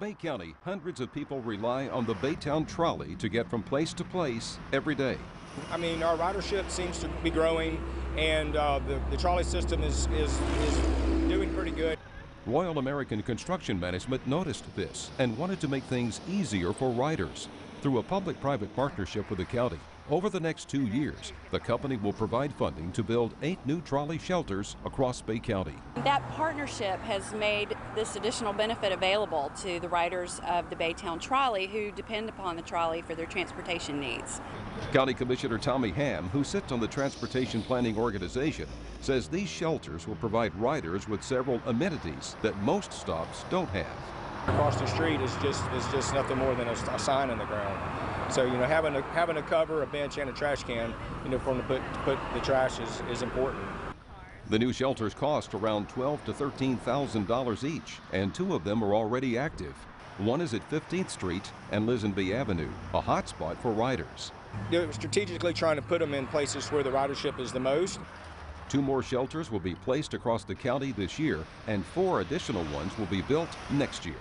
Bay County, hundreds of people rely on the Baytown trolley to get from place to place every day. I mean, our ridership seems to be growing, and uh, the, the trolley system is, is, is doing pretty good. Royal American Construction Management noticed this and wanted to make things easier for riders. Through a public private partnership with the county, over the next two years, the company will provide funding to build eight new trolley shelters across Bay County. That partnership has made this additional benefit available to the riders of the Baytown Trolley who depend upon the trolley for their transportation needs. County Commissioner Tommy Hamm, who sits on the Transportation Planning Organization, says these shelters will provide riders with several amenities that most stops don't have. Across the street is just is just nothing more than a, a sign in the ground. So you know, having a having a cover, a bench, and a trash can, you know, for them to put to put the trash is, is important. The new shelters cost around twelve to thirteen thousand dollars each, and two of them are already active. One is at 15th Street and Lisenby Avenue, a hotspot for riders. They're strategically trying to put them in places where the ridership is the most. Two more shelters will be placed across the county this year, and four additional ones will be built next year.